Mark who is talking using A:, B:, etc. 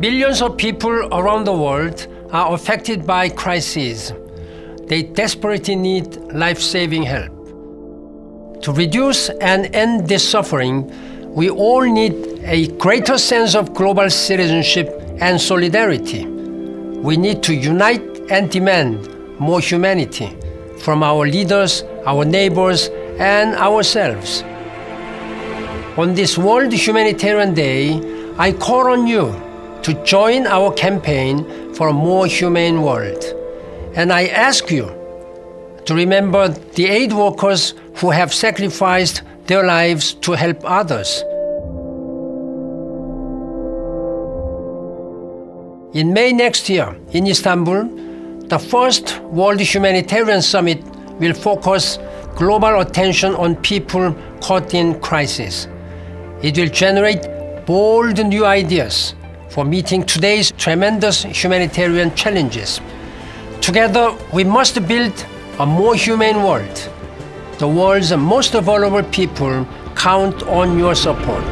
A: Millions of people around the world are affected by crises. They desperately need life saving help. To reduce and end this suffering, we all need a greater sense of global citizenship and solidarity. We need to unite and demand more humanity from our leaders, our neighbors, and ourselves. On this World Humanitarian Day, I call on you to join our campaign for a more humane world. And I ask you to remember the aid workers who have sacrificed their lives to help others. In May next year in Istanbul, the first World Humanitarian Summit will focus global attention on people caught in crisis. It will generate bold new ideas for meeting today's tremendous humanitarian challenges. Together, we must build a more humane world. The world's most vulnerable people count on your support.